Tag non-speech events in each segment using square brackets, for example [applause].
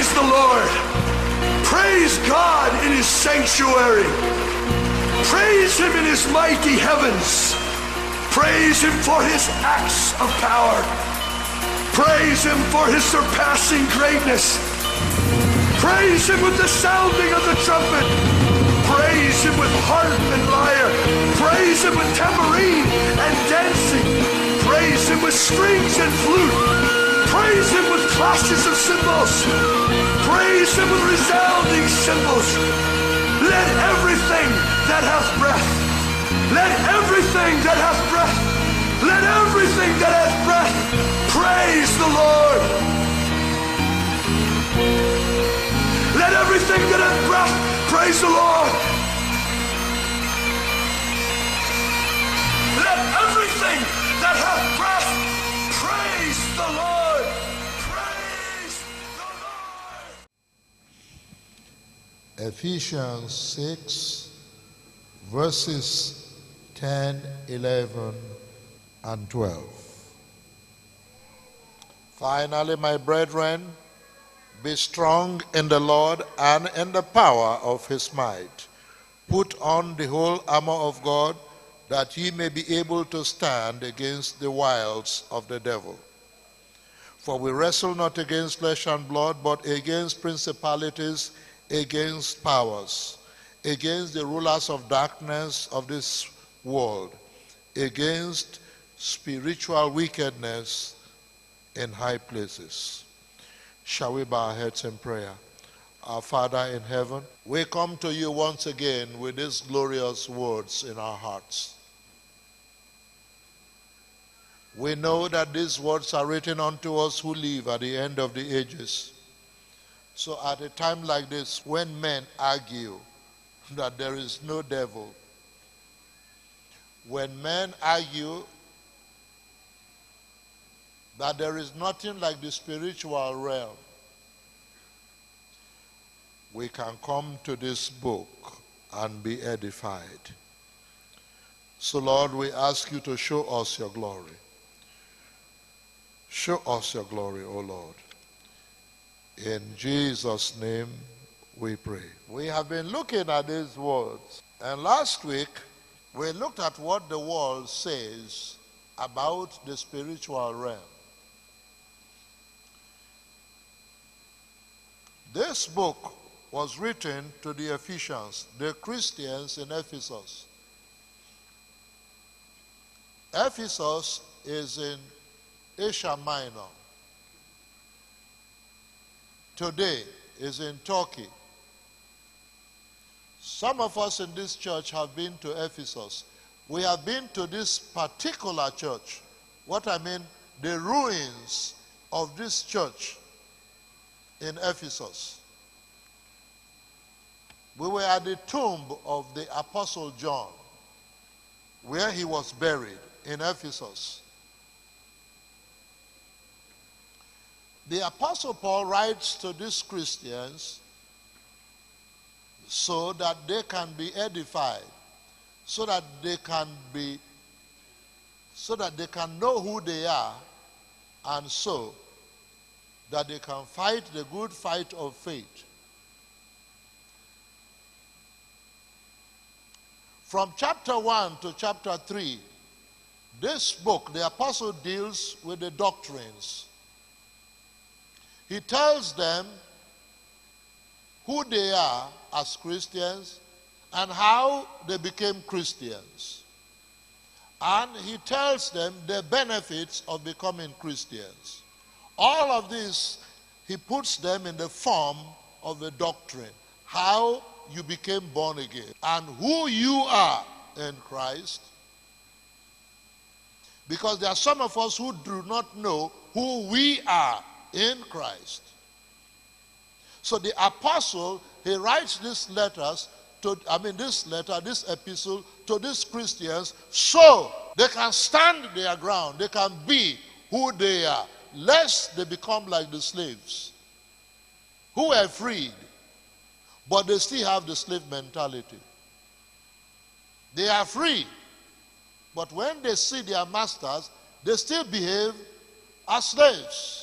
Praise the Lord. Praise God in his sanctuary. Praise him in his mighty heavens. Praise him for his acts of power. Praise him for his surpassing greatness. Praise him with the sounding of the trumpet. Praise him with harp and lyre. Praise him with tambourine and dancing. Praise him with strings and flute. Praise him with clashes of cymbals. Praise him with resounding cymbals. Let everything that hath breath, let everything that hath breath, let everything that hath breath praise the Lord. Let everything that hath breath praise the Lord. Let everything that hath breath Ephesians 6, verses 10, 11, and 12. Finally, my brethren, be strong in the Lord and in the power of his might. Put on the whole armor of God, that ye may be able to stand against the wiles of the devil. For we wrestle not against flesh and blood, but against principalities, against powers, against the rulers of darkness of this world, against spiritual wickedness in high places. Shall we bow our heads in prayer? Our Father in heaven, we come to you once again with these glorious words in our hearts. We know that these words are written unto us who live at the end of the ages. So at a time like this, when men argue that there is no devil, when men argue that there is nothing like the spiritual realm, we can come to this book and be edified. So, Lord, we ask you to show us your glory. Show us your glory, O Lord. In Jesus' name we pray. We have been looking at these words, and last week we looked at what the world says about the spiritual realm. This book was written to the Ephesians, the Christians in Ephesus. Ephesus is in Asia Minor. Today is in Turkey. Some of us in this church have been to Ephesus. We have been to this particular church. What I mean, the ruins of this church in Ephesus. We were at the tomb of the Apostle John, where he was buried in Ephesus. The Apostle Paul writes to these Christians so that they can be edified, so that they can be, so that they can know who they are, and so that they can fight the good fight of faith. From chapter 1 to chapter 3, this book, the apostle deals with the doctrines. He tells them who they are as Christians and how they became Christians. And he tells them the benefits of becoming Christians. All of this, he puts them in the form of a doctrine. How you became born again and who you are in Christ. Because there are some of us who do not know who we are in Christ. So the apostle, he writes these letters to, I mean, this letter, this epistle to these Christians so they can stand their ground, they can be who they are, lest they become like the slaves who are freed, but they still have the slave mentality. They are free, but when they see their masters, they still behave as slaves.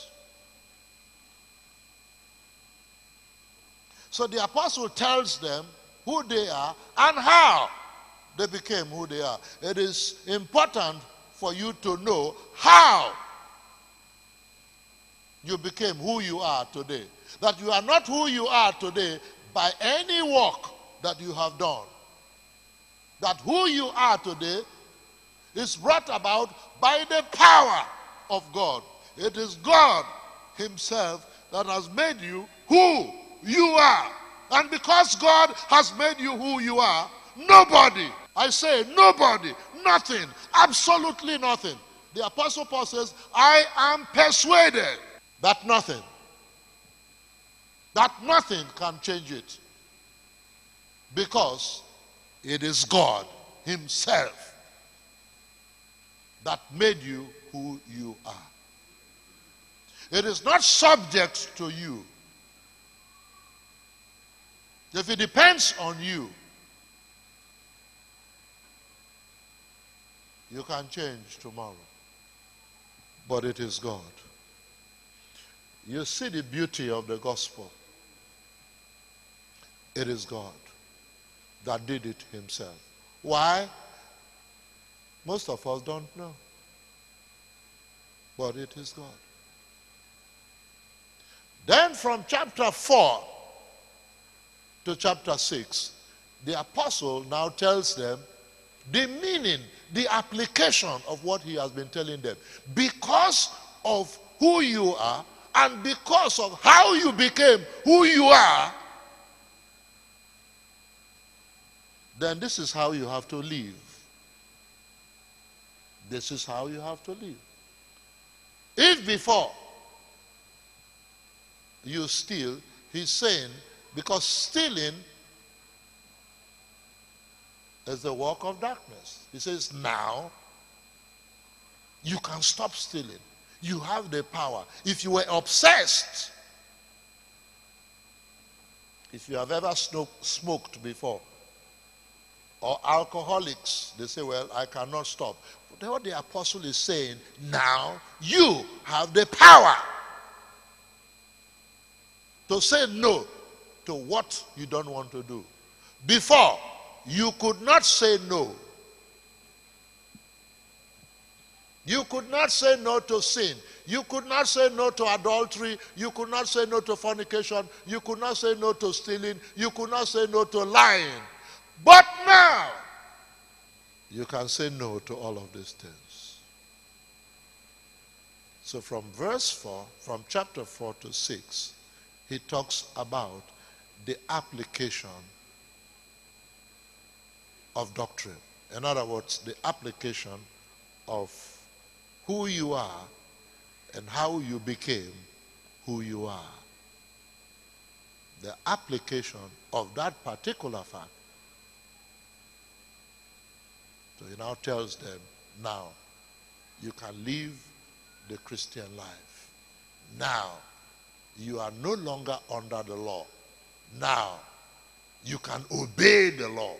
So the apostle tells them who they are and how they became who they are. It is important for you to know how you became who you are today. That you are not who you are today by any work that you have done. That who you are today is brought about by the power of God. It is God Himself that has made you who you are. And because God has made you who you are, nobody, I say nobody, nothing, absolutely nothing. The Apostle Paul says, I am persuaded that nothing, that nothing can change it. Because it is God Himself that made you who you are. It is not subject to you. If it depends on you, you can change tomorrow. But it is God. You see the beauty of the gospel. It is God that did it himself. Why? Most of us don't know. But it is God. Then from chapter 4 to chapter 6, the apostle now tells them the meaning, the application of what he has been telling them. Because of who you are and because of how you became who you are, then this is how you have to live. This is how you have to live. If before you steal, he's saying, because stealing is the work of darkness. He says, now you can stop stealing. You have the power. If you were obsessed, if you have ever smoked before, or alcoholics, they say, well, I cannot stop. But what the apostle is saying, now you have the power to say no to what you don't want to do. Before, you could not say no. You could not say no to sin. You could not say no to adultery. You could not say no to fornication. You could not say no to stealing. You could not say no to lying. But now, you can say no to all of these things. So from verse 4, from chapter 4 to 6, he talks about the application of doctrine. In other words, the application of who you are and how you became who you are. The application of that particular fact. So he now tells them, now you can live the Christian life. Now you are no longer under the law. Now, you can obey the law.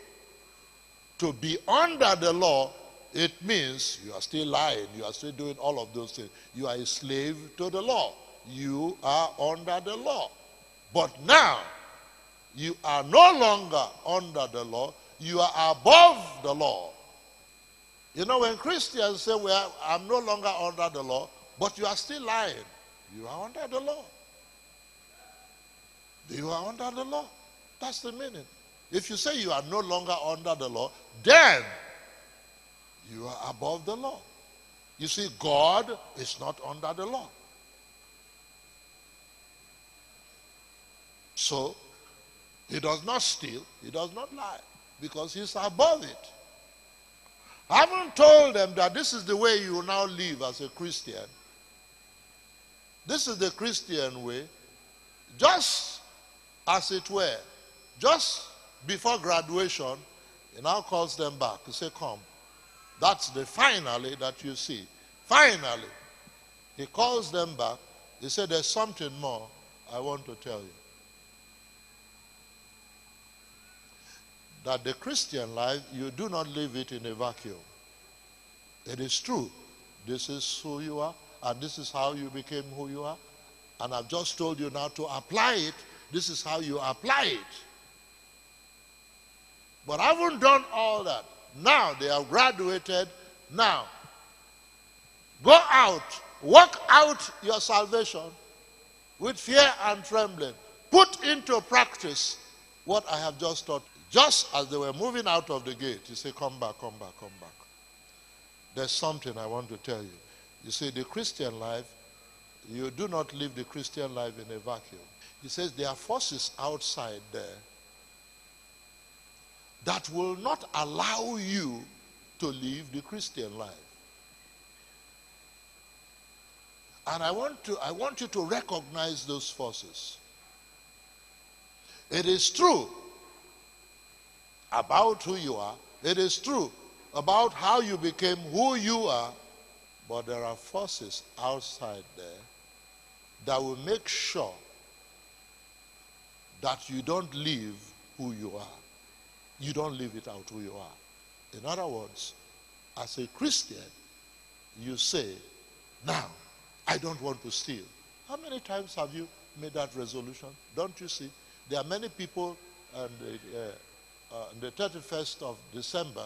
To be under the law, it means you are still lying, you are still doing all of those things. You are a slave to the law. You are under the law. But now, you are no longer under the law, you are above the law. You know, when Christians say, Well, I'm no longer under the law, but you are still lying, you are under the law. You are under the law. That's the meaning. If you say you are no longer under the law, then you are above the law. You see, God is not under the law. So, he does not steal, he does not lie, because he's above it. I haven't told them that this is the way you now live as a Christian. This is the Christian way. Just as it were, just before graduation, he now calls them back. He say, come. That's the finally that you see. Finally. He calls them back. He said, there's something more I want to tell you. That the Christian life, you do not live it in a vacuum. It is true. This is who you are, and this is how you became who you are. And I've just told you now to apply it This is how you apply it. But I haven't done all that. Now they have graduated. Now, go out, work out your salvation with fear and trembling. Put into practice what I have just taught. Just as they were moving out of the gate, you say, Come back, come back, come back. There's something I want to tell you. You see, the Christian life, you do not live the Christian life in a vacuum. He says there are forces outside there that will not allow you to live the Christian life. And I want, to, I want you to recognize those forces. It is true about who you are, it is true about how you became who you are, but there are forces outside there that will make sure that you don't live who you are. You don't live it out who you are. In other words, as a Christian, you say, now, I don't want to steal. How many times have you made that resolution? Don't you see? There are many people on the, uh, uh, on the 31st of December,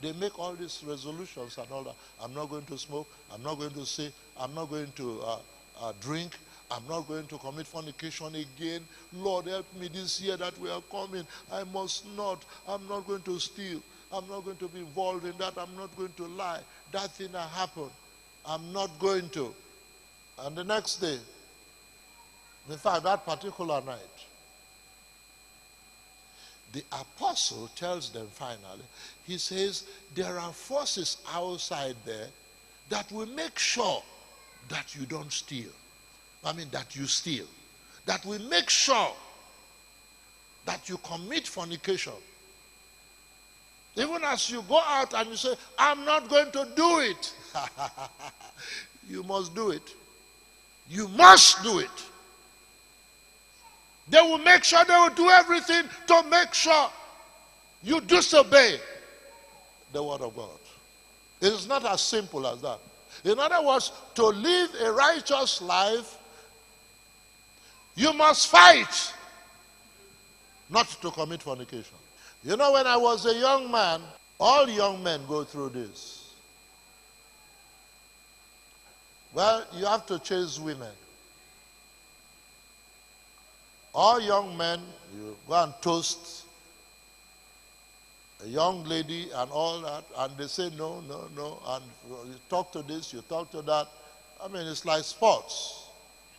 they make all these resolutions and all that. I'm not going to smoke. I'm not going to say. I'm not going to uh, uh drink. I'm not going to commit fornication again. Lord, help me this year that we are coming. I must not. I'm not going to steal. I'm not going to be involved in that. I'm not going to lie. That thing that happened. I'm not going to. And the next day, in fact, that particular night, the apostle tells them finally, he says, there are forces outside there that will make sure that you don't steal. I mean, that you steal. That will make sure that you commit fornication. Even as you go out and you say, I'm not going to do it. [laughs] you must do it. You must do it. They will make sure they will do everything to make sure you disobey the word of God. It is not as simple as that. In other words, to live a righteous life, you must fight not to commit fornication. You know, when I was a young man, all young men go through this. Well, you have to chase women. All young men, you go and toast a young lady and all that, and they say no, no, no, and you talk to this, you talk to that. I mean, it's like sports.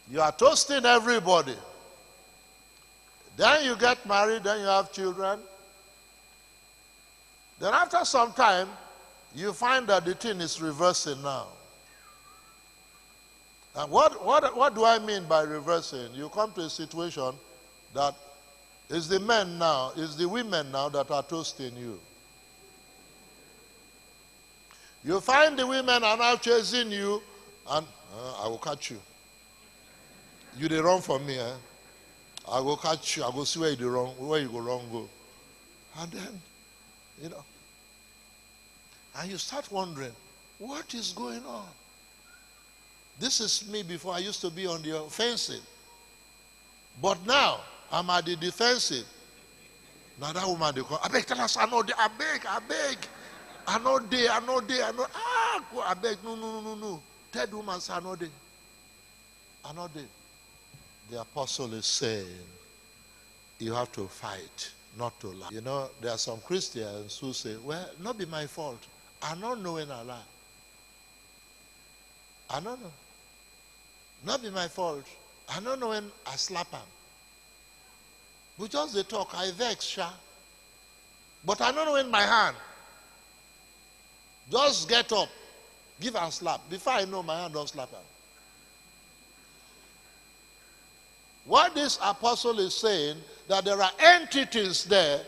You are toasting everybody. Then you get married, then you have children. Then after some time, you find that the thing is reversing now. And what, what, what do I mean by reversing? You come to a situation that it's the men now, it's the women now that are toasting you. You find the women are now chasing you, and uh, I will catch you. You they run from me, eh? I go catch you. I go see where you wrong, where you go wrong go, and then, you know, and you start wondering, what is going on? This is me before I used to be on the offensive. But now I'm at the defensive. Now that woman they call, I beg tell us I know I beg, I beg. I know day, I know day, I know ah I beg, no, no, no, no, no. Tell the woman I know day. I know day. The apostle is saying you have to fight, not to lie. You know, there are some Christians who say, Well, not be my fault. I'm not knowing a lie. I don't know. Not be my fault. I don't know when I slap him. We just the talk, I vex, sha. But I don't know in my hand. Just get up, give and slap. Before I know my hand don't slap him. What this apostle is saying, that there are entities there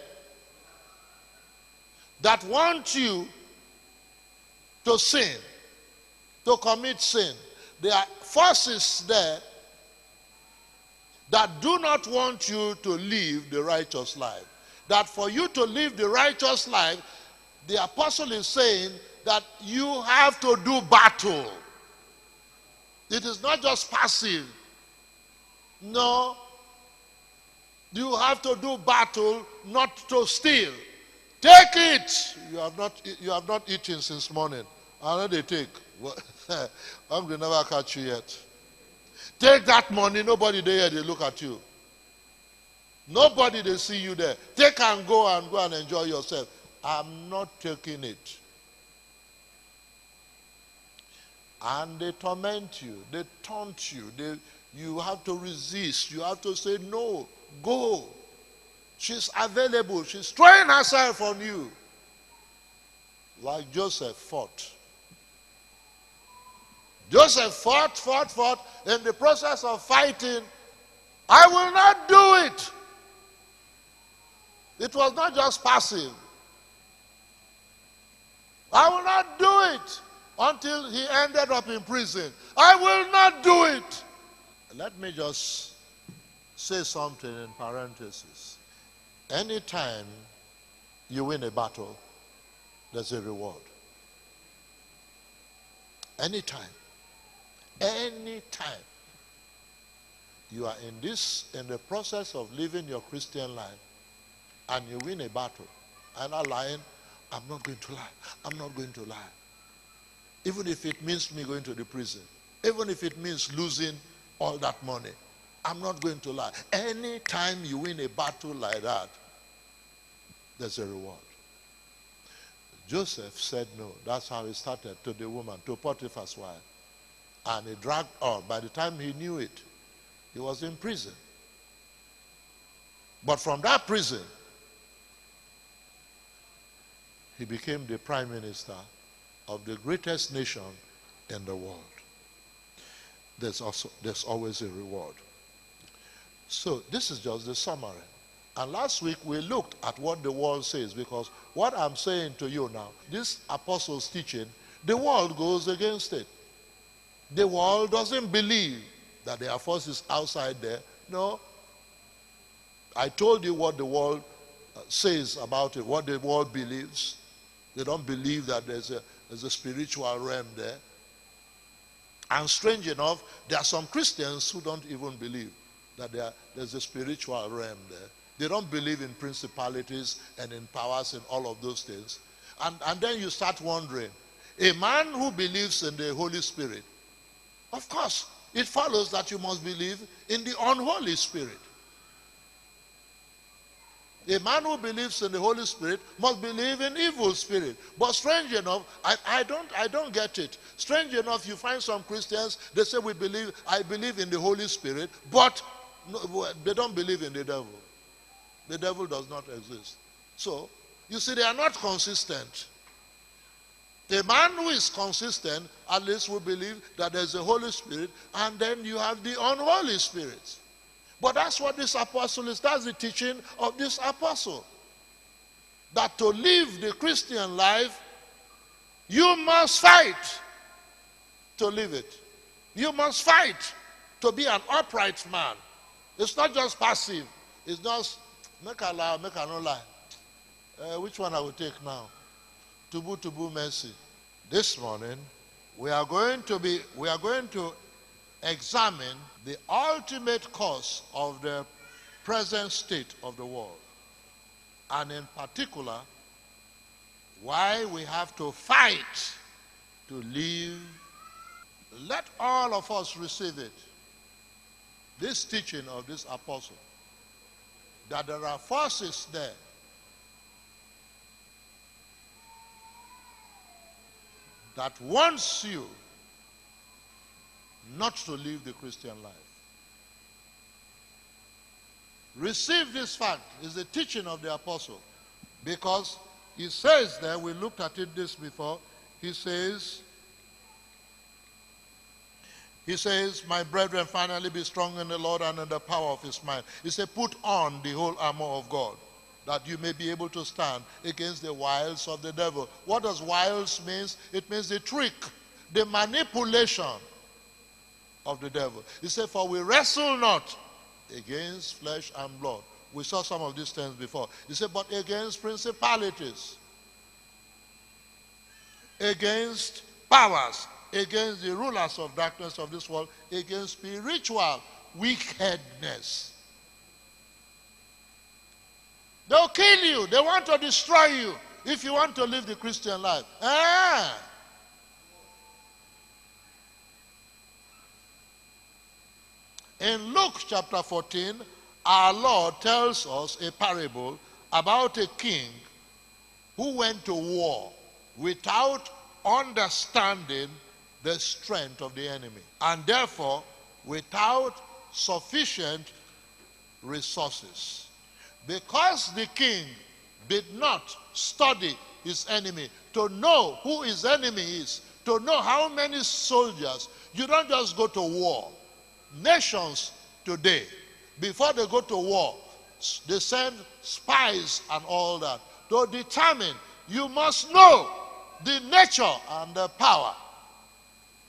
that want you to sin, to commit sin. There are forces there that do not want you to live the righteous life. That for you to live the righteous life, the apostle is saying that you have to do battle. It is not just passive. No. You have to do battle not to steal. Take it. You have not, you have not eaten since morning. I know they take. Hungry [laughs] never catch you yet. Take that money. Nobody there, they look at you. Nobody they see you there. Take and go and go and enjoy yourself. I'm not taking it. And they torment you, they taunt you, they, you have to resist, you have to say, No, go. She's available, she's throwing herself on you. Like Joseph fought. Joseph fought, fought, fought. In the process of fighting, I will not do it. It was not just passive. I will not do it until he ended up in prison. I will not do it. Let me just say something in parenthesis. Anytime you win a battle, there's a reward. Anytime. Anytime you are in this in the process of living your Christian life and you win a battle, I'm not lying, I'm not going to lie. I'm not going to lie. Even if it means me going to the prison, even if it means losing all that money, I'm not going to lie. Anytime you win a battle like that, there's a reward. Joseph said no. That's how he started to the woman, to Potiphar's wife. And he dragged on. By the time he knew it, he was in prison. But from that prison, he became the prime minister of the greatest nation in the world. There's also there's always a reward. So this is just the summary. And last week we looked at what the world says because what I'm saying to you now, this apostles' teaching, the world goes against it. The world doesn't believe that there are forces outside there. No. I told you what the world uh, says about it, what the world believes. They don't believe that there's a, there's a spiritual realm there. And strange enough, there are some Christians who don't even believe that there, there's a spiritual realm there. They don't believe in principalities and in powers and all of those things. And, and then you start wondering a man who believes in the Holy Spirit, of course, it follows that you must believe in the unholy Spirit. A man who believes in the Holy Spirit must believe in evil spirit. But strange enough, I, I, don't, I don't get it. Strange enough, you find some Christians, they say, we believe, I believe in the Holy Spirit, but no, they don't believe in the devil. The devil does not exist. So, you see, they are not consistent. A man who is consistent, at least will believe that there's a Holy Spirit, and then you have the unholy spirits. But that's what this apostle is. That's the teaching of this apostle. That to live the Christian life, you must fight to live it. You must fight to be an upright man. It's not just passive. It's just make a lie, make a no lie. Uh, which one I will take now? Tubu tubu mercy. This morning, we are going to be, we are going to examine the ultimate cause of the present state of the world. And in particular, why we have to fight to live. Let all of us receive it. This teaching of this apostle that there are forces there that wants you not to live the Christian life. Receive this fact is the teaching of the apostle because he says there, we looked at it this before, he says, he says, My brethren, finally be strong in the Lord and in the power of his might. He said, Put on the whole armor of God, that you may be able to stand against the wiles of the devil. What does wiles means? It means the trick, the manipulation of the devil. He said, For we wrestle not against flesh and blood. We saw some of these things before. He said, But against principalities, against powers, against the rulers of darkness of this world, against spiritual wickedness They'll kill you, they want to destroy you if you want to live the Christian life. Ah. In Luke chapter 14, our Lord tells us a parable about a king who went to war without understanding the strength of the enemy and therefore without sufficient resources. Because the king did not study his enemy to know who his enemy is, to know how many soldiers, you don't just go to war. Nations today, before they go to war, they send spies and all that to determine you must know the nature and the power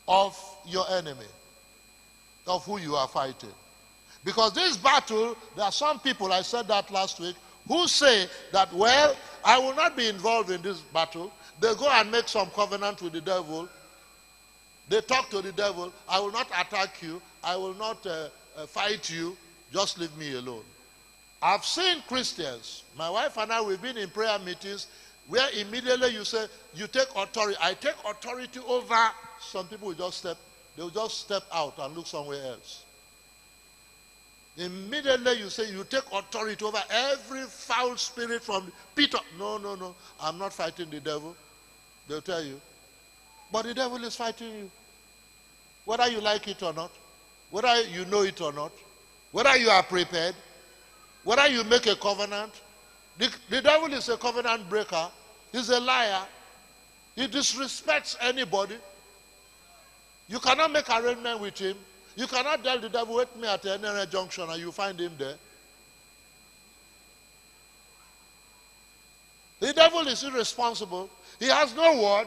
of your enemy, of who you are fighting. Because this battle, there are some people, I said that last week, who say that, well, I will not be involved in this battle. They go and make some covenant with the devil. They talk to the devil, I will not attack you, I will not uh, uh, fight you, just leave me alone. I've seen Christians, my wife and I, we've been in prayer meetings where immediately you say, you take authority. I take authority over. Some people will just step, they will just step out and look somewhere else. Immediately you say you take authority over every foul spirit from Peter. No, no, no. I'm not fighting the devil. They'll tell you. But the devil is fighting you. Whether you like it or not, whether you know it or not, whether you are prepared, whether you make a covenant, the, the devil is a covenant breaker. He's a liar. He disrespects anybody. You cannot make arrangement with him. You cannot tell the devil, wait me at any junction and you find him there. The devil is irresponsible. He has no word.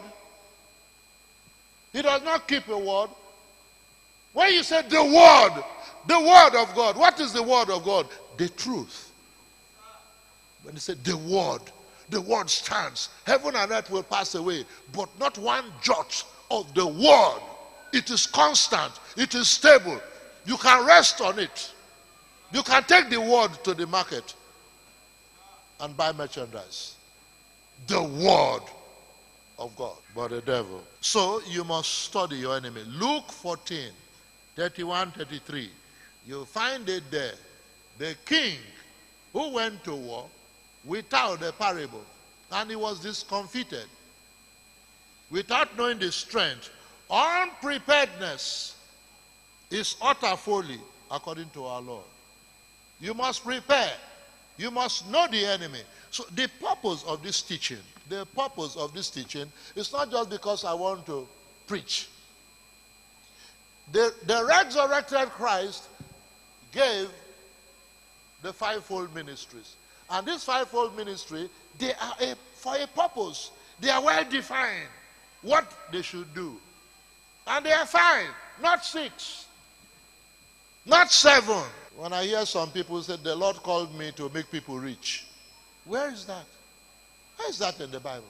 He does not keep a word. When you say the word, the word of God, what is the word of God? The truth. When he said the word, the word stands. Heaven and earth will pass away, but not one jot of the word. It is constant, it is stable. You can rest on it. You can take the word to the market and buy merchandise. The word of God, but the devil. So you must study your enemy. Luke 14, 31, 33. You'll find it there. The king who went to war without a parable, and he was discomfited, without knowing the strength. Unpreparedness is utter folly, according to our Lord. You must prepare. You must know the enemy. So the purpose of this teaching, the purpose of this teaching is not just because I want to preach. The, the resurrected Christ gave the fivefold ministries. And this fivefold ministry, they are a, for a purpose. They are well defined what they should do. And they are five, not six, not seven. When I hear some people say, The Lord called me to make people rich. Where is that? Where is that in the Bible?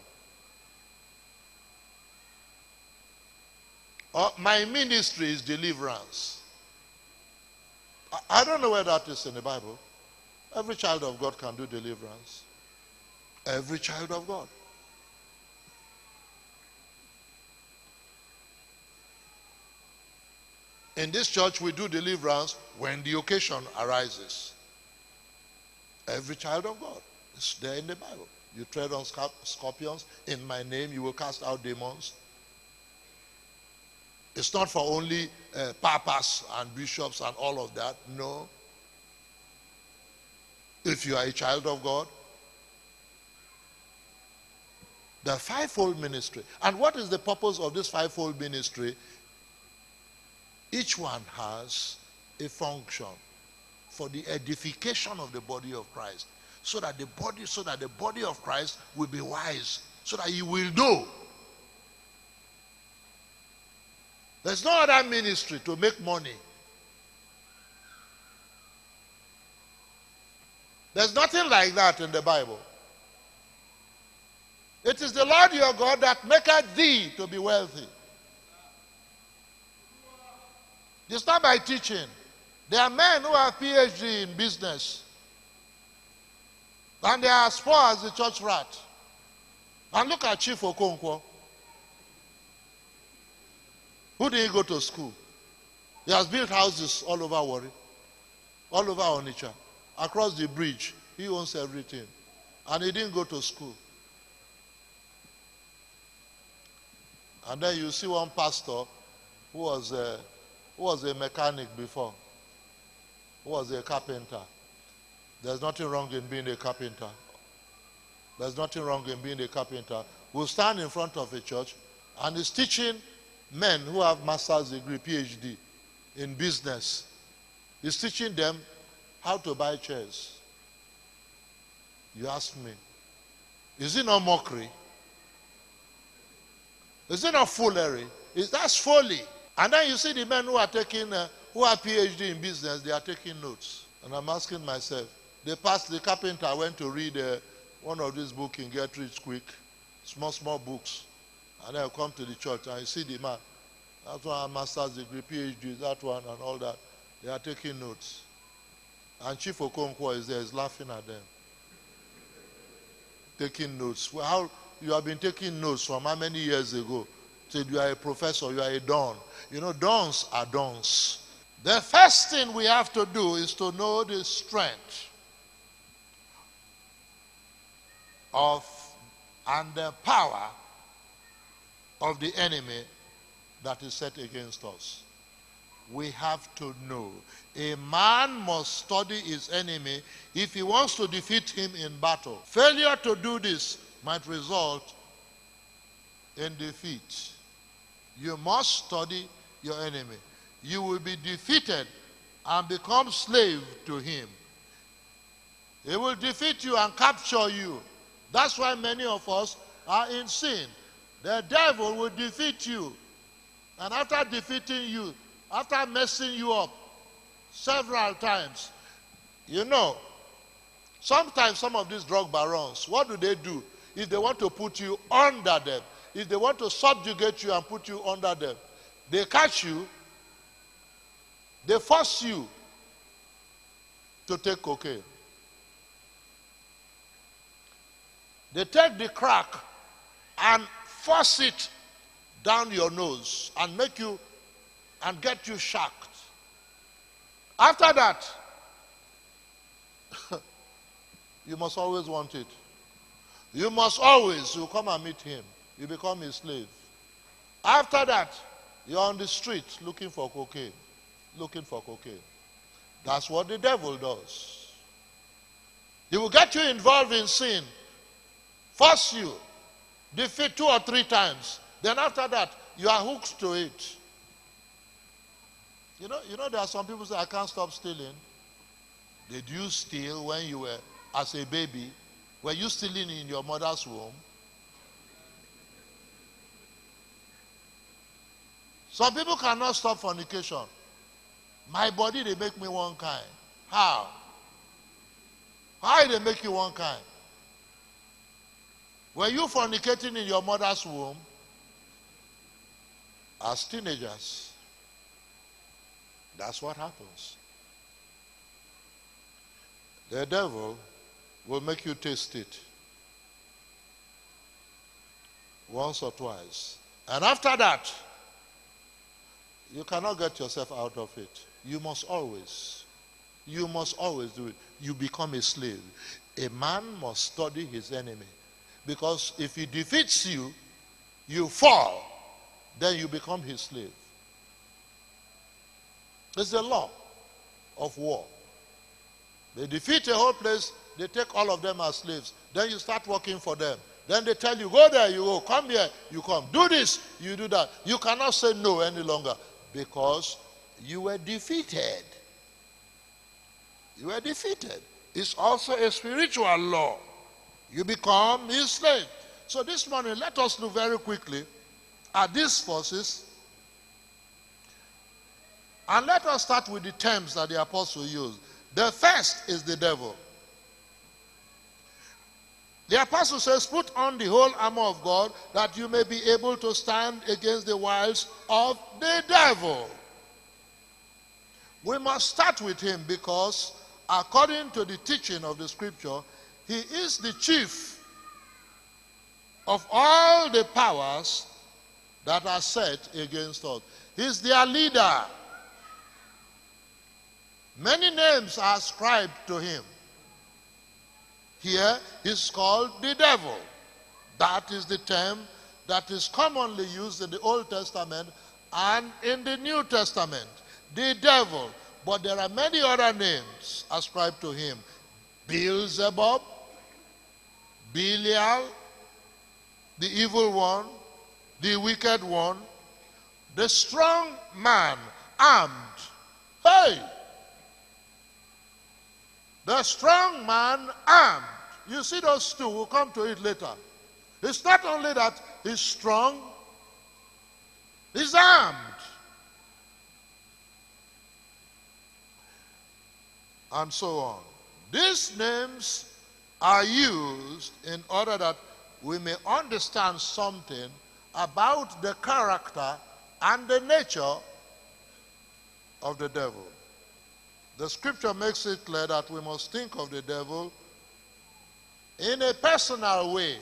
Uh, my ministry is deliverance. I, I don't know where that is in the Bible. Every child of God can do deliverance. Every child of God. In this church, we do deliverance when the occasion arises. Every child of God. is there in the Bible. You tread on scorpions. In my name, you will cast out demons. It's not for only uh, papas and bishops and all of that. No. If you are a child of God, the fivefold ministry. And what is the purpose of this fivefold ministry? Each one has a function for the edification of the body of Christ. So that the body, so that the body of Christ will be wise, so that you will know. There's no other ministry to make money. There's nothing like that in the Bible. It is the Lord your God that maketh thee to be wealthy. It's not by teaching. There are men who have PhD in business. And they are as poor as the church rat. And look at Chief Okonkwo. Who did he go to school? He has built houses all over Warri, all over Onitsha, across the bridge. He owns everything. And he didn't go to school. And then you see one pastor who was a, who was a mechanic before, who was a carpenter. There's nothing wrong in being a carpenter. There's nothing wrong in being a carpenter. Will stand in front of a church and is teaching men who have master's degree, PhD in business. He's teaching them how to buy chairs. You ask me, is it not mockery? Is it not foolery? Is that's folly? And then you see the men who are taking, uh, who are PhD in business, they are taking notes. And I'm asking myself, the past, the carpenter went to read uh, one of these books in Get Rich Quick, small, small books. And I come to the church and you see the man. That's one master's degree, PhD, that one, and all that. They are taking notes. And Chief Okonkwo is there, is laughing at them. Taking notes. Well, how you have been taking notes from how many years ago? Said you are a professor, you are a don. You know, dons are dons. The first thing we have to do is to know the strength of and the power of the enemy that is set against us. We have to know. A man must study his enemy if he wants to defeat him in battle. Failure to do this might result in defeat. You must study your enemy. You will be defeated and become slave to him. He will defeat you and capture you. That's why many of us are in sin. The devil will defeat you. And after defeating you, after messing you up several times, you know, sometimes some of these drug barons, what do they do? If they want to put you under them, if they want to subjugate you and put you under them, they catch you, they force you to take cocaine. They take the crack and force it down your nose and make you and get you shocked. After that, [laughs] you must always want it. You must always, you come and meet him. You become his slave. After that, you're on the street looking for cocaine. Looking for cocaine. That's what the devil does. He will get you involved in sin force you, defeat two or three times. Then after that, you are hooked to it. You know, you know, there are some people say, I can't stop stealing. Did you steal when you were as a baby? Were you stealing in your mother's womb? Some people cannot stop fornication. My body, they make me one kind. How? How they make you one kind? Were you fornicating in your mother's womb? As teenagers. That's what happens. The devil will make you taste it once or twice. And after that, you cannot get yourself out of it. You must always, you must always do it. You become a slave. A man must study his enemy. Because if he defeats you, you fall, then you become his slave. It's the law of war. They defeat a whole place, they take all of them as slaves. Then you start working for them. Then they tell you, go there, you go, come here, you come. Do this, you do that. You cannot say no any longer because you were defeated. You were defeated. It's also a spiritual law you become his slave. So this morning, let us look very quickly at these forces. And let us start with the terms that the apostle used. The first is the devil. The apostle says, Put on the whole armor of God that you may be able to stand against the wiles of the devil. We must start with him because, according to the teaching of the scripture, He is the chief of all the powers that are set against us. He's their leader. Many names are ascribed to him. Here he's called the devil. That is the term that is commonly used in the Old Testament and in the New Testament. The devil. But there are many other names ascribed to him. Beelzebub, Belial, the evil one, the wicked one, the strong man, armed. Hey! The strong man armed. You see those two, we'll come to it later. It's not only that he's strong, he's armed. And so on. These names are used in order that we may understand something about the character and the nature of the devil. The scripture makes it clear that we must think of the devil in a personal way.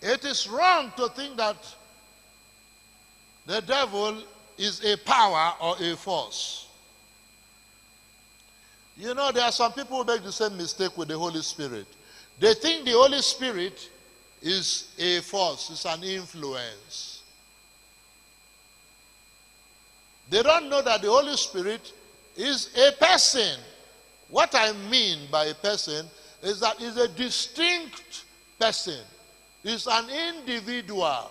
It is wrong to think that the devil is a power or a force. You know, there are some people who make the same mistake with the Holy Spirit. They think the Holy Spirit is a force, it's an influence. They don't know that the Holy Spirit is a person. What I mean by a person is that he's a distinct person. He's an individual.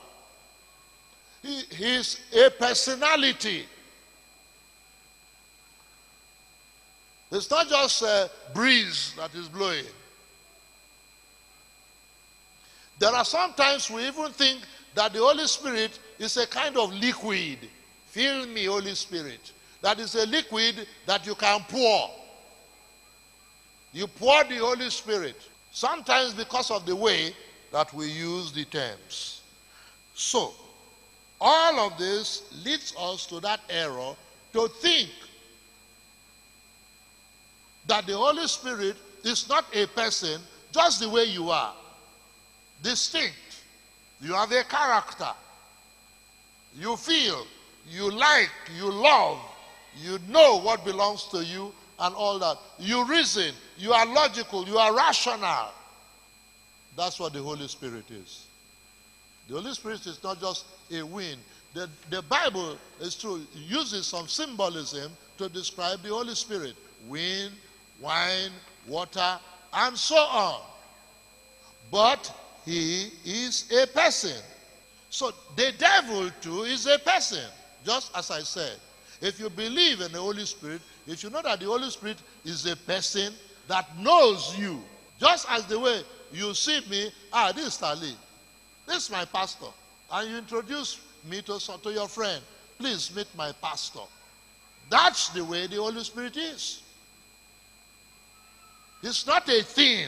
He, he's a personality. It's not just a breeze that is blowing. There are sometimes we even think that the Holy Spirit is a kind of liquid. Fill me, Holy Spirit. That is a liquid that you can pour. You pour the Holy Spirit. Sometimes because of the way that we use the terms. So, all of this leads us to that error to think that the Holy Spirit is not a person just the way you are. Distinct. You have a character. You feel you like, you love, you know what belongs to you and all that. You reason, you are logical, you are rational. That's what the Holy Spirit is. The Holy Spirit is not just a wind. The, the Bible is true, uses some symbolism to describe the Holy Spirit wind, wine, water, and so on. But he is a person. So the devil, too, is a person. Just as I said, if you believe in the Holy Spirit, if you know that the Holy Spirit is a person that knows you, just as the way you see me, ah, this is Stanley, this is my pastor, and you introduce me to, to your friend, please meet my pastor. That's the way the Holy Spirit is. It's not a thing.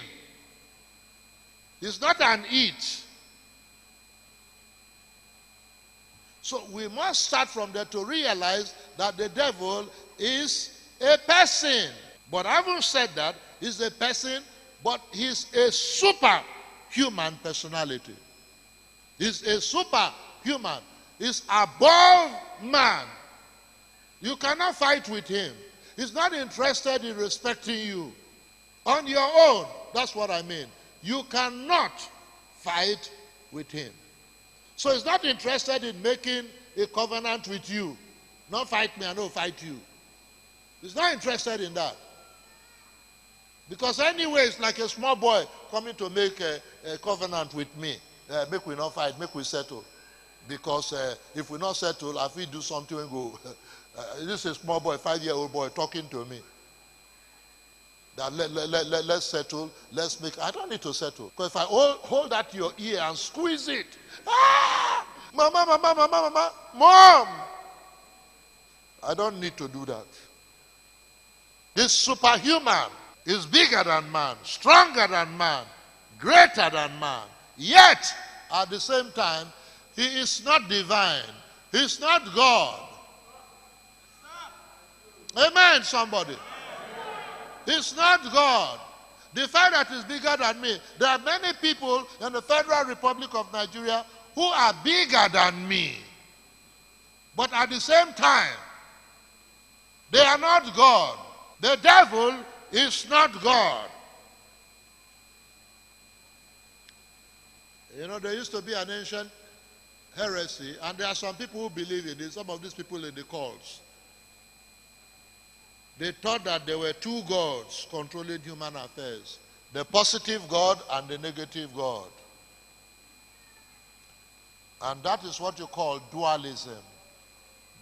It's not an it. So we must start from there to realize that the devil is a person. But having said that, he's a person, but he's a superhuman personality. He's a superhuman. He's above man. You cannot fight with him. He's not interested in respecting you. On your own, that's what I mean. You cannot fight with him. So he's not interested in making a covenant with you. Not fight me, I know fight you. He's not interested in that. Because anyway, it's like a small boy coming to make a, a covenant with me. Uh, make we not fight, make we settle. Because uh, if we not settle, if we do something and go, [laughs] uh, this is a small boy, five-year-old boy talking to me. That let, let, let, let, let's settle, let's make, I don't need to settle. Because if I hold, hold that to your ear and squeeze it, ah, mama, mama, mama, mama, mom, I don't need to do that. This superhuman. is bigger than man, stronger than man, greater than man. Yet, at the same time, he is not divine. He's not God. Amen, somebody. Is not God. The fact that is bigger than me. There are many people in the Federal Republic of Nigeria who are bigger than me. But at the same time, they are not God. The devil is not God. You know, there used to be an ancient heresy, and there are some people who believe in it, some of these people in the cults. They thought that there were two gods controlling human affairs the positive God and the negative God. And that is what you call dualism.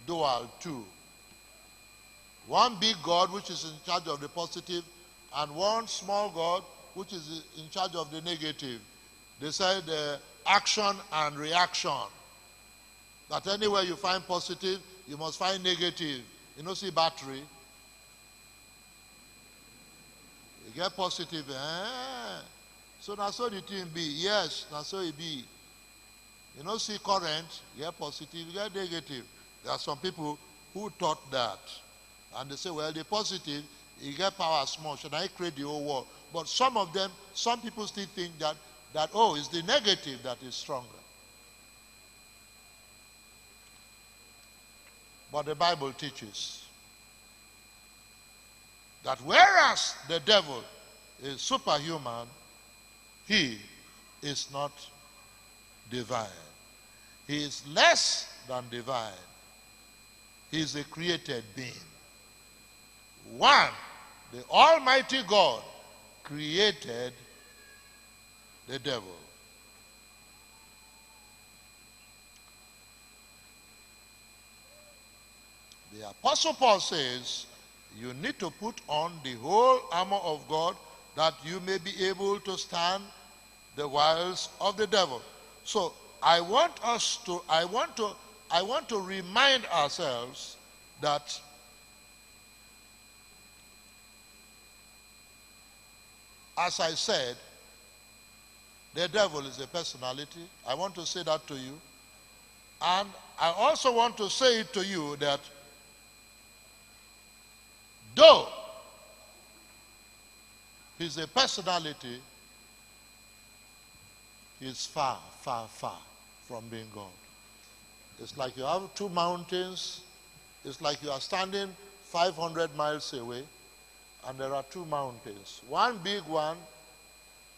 Dual, two. One big God, which is in charge of the positive, and one small God, which is in charge of the negative. They said uh, action and reaction. That anywhere you find positive, you must find negative. You know, see battery. You get positive. Eh? So now so the thing be. Yes, now so it be. You know, see current, you get positive, you get negative. There are some people who thought that. And they say, well, the positive, you get power small. Should I create the whole world? But some of them, some people still think that, that oh, it's the negative that is stronger. But the Bible teaches that whereas the devil is superhuman, he is not divine. He is less than divine. He is a created being. One, the Almighty God created the devil. The Apostle Paul says, you need to put on the whole armor of God that you may be able to stand the wiles of the devil. So I want us to, I want to, I want to remind ourselves that as I said, the devil is a personality. I want to say that to you. And I also want to say it to you that Though he's a personality, he's far, far, far from being God. It's like you have two mountains. It's like you are standing 500 miles away, and there are two mountains one big one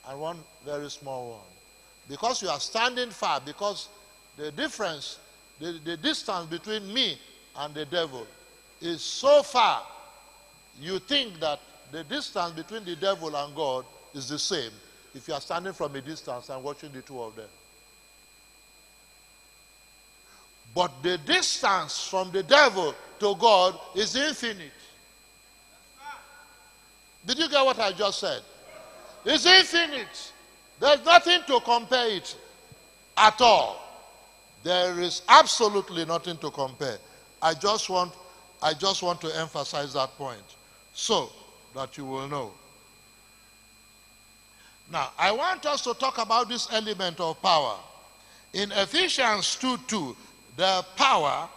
and one very small one. Because you are standing far, because the difference, the, the distance between me and the devil is so far you think that the distance between the devil and God is the same if you are standing from a distance and watching the two of them. But the distance from the devil to God is infinite. Did you get what I just said? It's infinite. There's nothing to compare it at all. There is absolutely nothing to compare. I just want I just want to emphasize that point so that you will know. Now, I want us to talk about this element of power. In Ephesians 2 2, the power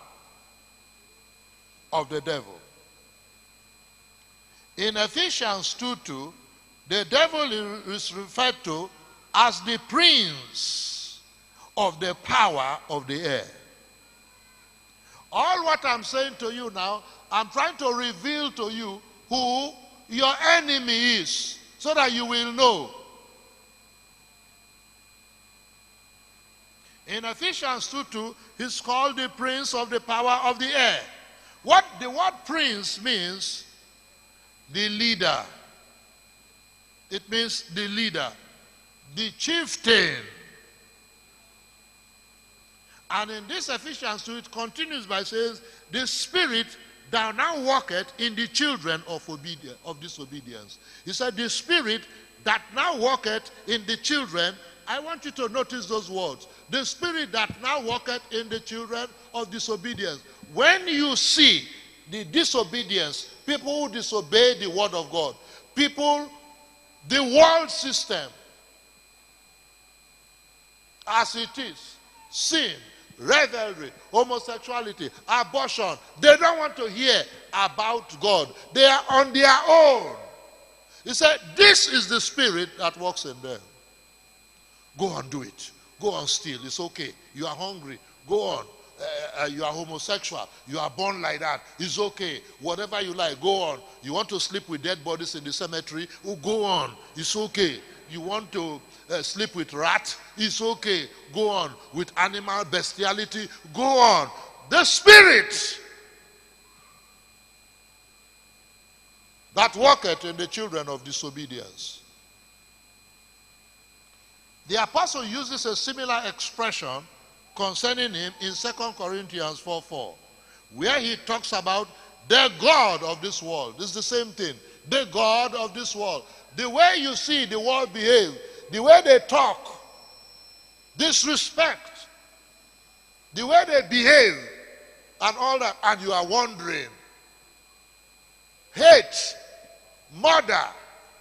of the devil. In Ephesians 2 2, the devil is referred to as the prince of the power of the air. All what I'm saying to you now, I'm trying to reveal to you who your enemy is so that you will know. In Ephesians 2 2, he's called the prince of the power of the air. What the word prince means, the leader. It means the leader, the chieftain. And in this Ephesians 2, it continues by saying, the spirit thou now walketh in the children of obedience of disobedience. He said, The spirit that now walketh in the children. I want you to notice those words. The spirit that now walketh in the children of disobedience. When you see the disobedience, people who disobey the word of God, people, the world system, as it is, sin, revelry, homosexuality, abortion. They don't want to hear about God. They are on their own. He said, This is the spirit that works in them. Go and do it. Go and steal. It's okay. You are hungry. Go on. Uh, uh, you are homosexual. You are born like that. It's okay. Whatever you like, go on. You want to sleep with dead bodies in the cemetery? Oh, go on. It's okay. You want to uh, sleep with rat? It's okay. Go on. With animal bestiality? Go on. The spirit that worketh in the children of disobedience. The apostle uses a similar expression concerning him in 2 Corinthians 4 4, where he talks about the God of this world. Is the same thing. The God of this world. The way you see the world behave, the way they talk, disrespect, the way they behave, and all that, and you are wondering. Hate, murder,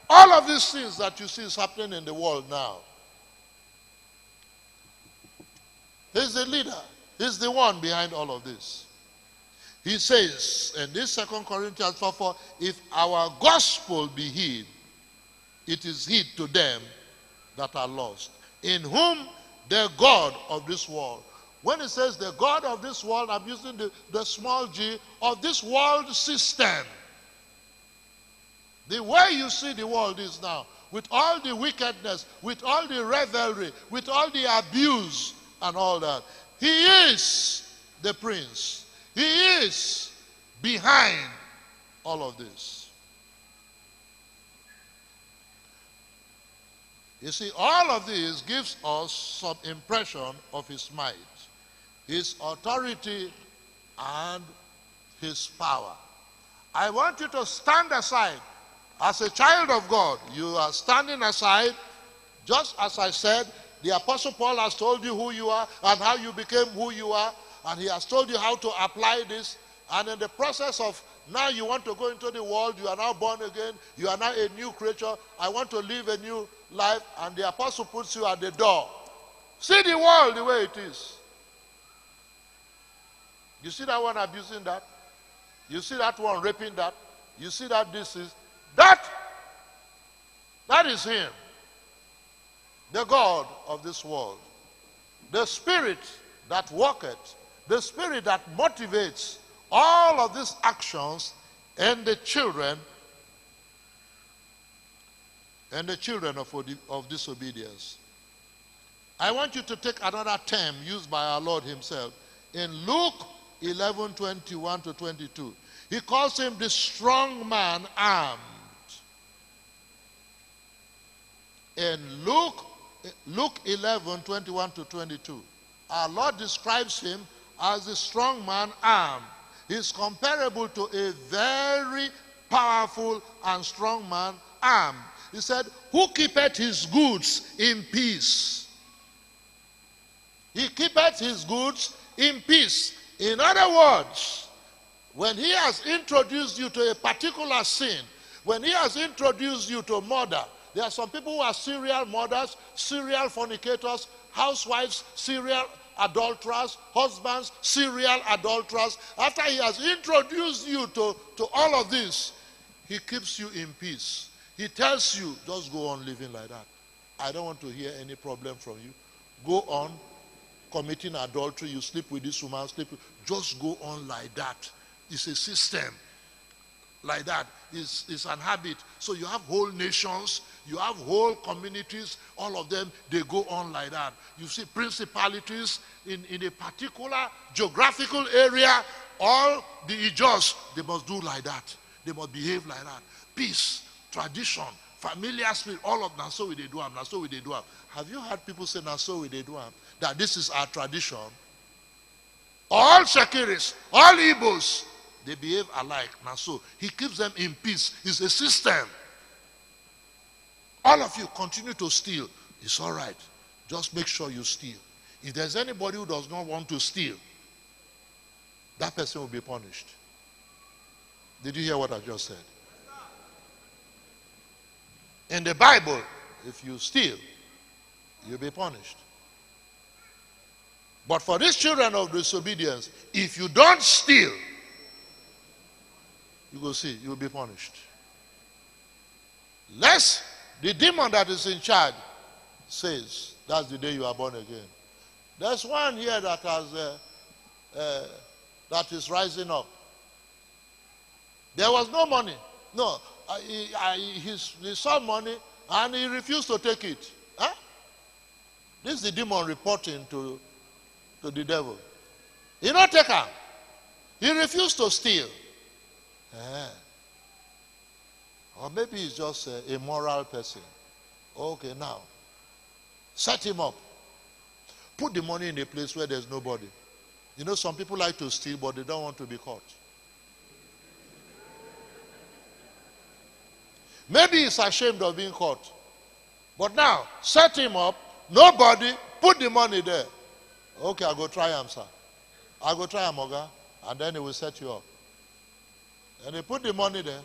all of these things that you see is happening in the world now. He's the leader. He's the one behind all of this. He says in this second Corinthians 4, 4 if our gospel be hid, it is hid to them that are lost, in whom the God of this world. When it says the God of this world, I'm using the, the small g of this world system. The way you see the world is now, with all the wickedness, with all the revelry, with all the abuse, and all that. He is the prince. He is behind all of this. You see, all of this gives us some impression of his might, his authority, and his power. I want you to stand aside. As a child of God, you are standing aside, just as I said, the Apostle Paul has told you who you are and how you became who you are, and he has told you how to apply this. And in the process of now you want to go into the world, you are now born again, you are now a new creature. I want to live a new life, and the apostle puts you at the door. See the world the way it is. You see that one abusing that? You see that one raping that? You see that this is that? That is him the God of this world, the Spirit that worketh, the Spirit that motivates all of these actions and the children and the children of, of disobedience. I want you to take another term used by our Lord Himself in Luke 11 21 to 22. He calls him the strong man armed. In Luke Luke 11, 21 to 22. Our Lord describes him as a strong man armed. He's comparable to a very powerful and strong man armed. He said, Who keepeth his goods in peace? He keepeth his goods in peace. In other words, when he has introduced you to a particular sin, when he has introduced you to murder, there are some people who are serial murders, serial fornicators, housewives, serial adulterers, husbands, serial adulterers. After he has introduced you to, to all of this, he keeps you in peace. He tells you, just go on living like that. I don't want to hear any problem from you. Go on committing adultery. You sleep with this woman, sleep with, just go on like that. It's a system like that. It's, it's an habit. So you have whole nations, you have whole communities, all of them, they go on like that. You see principalities in, in a particular geographical area, all the Ijos, they must do like that. They must behave like that. Peace, tradition, familiar spirit, all of them, so we they do them, so we they do them. Have you heard people say, now so we they do them? That this is our tradition. All Itsekiris, all Igbos, they behave alike. Now, so he keeps them in peace. It's a system. All of you continue to steal. It's all right. Just make sure you steal. If there's anybody who does not want to steal, that person will be punished. Did you hear what I just said? In the Bible, if you steal, you'll be punished. But for these children of disobedience, if you don't steal, you will see, you will be punished. Lest the demon that is in charge says, that's the day you are born again. There's one here that has uh, uh, that is rising up. There was no money. No, he, he, saw money and he refused to take it. Huh? This is the demon reporting to, to the devil. He not take her. He refused to steal. Uh, or maybe he's just a, a moral person. Okay, now, set him up. Put the money in a place where there's nobody. You know, some people like to steal, but they don't want to be caught. Maybe he's ashamed of being caught. But now, set him up, nobody, put the money there. Okay, I'll go try him, sir. I'll go try him, Oga, and then he will set you up. And he put the money there.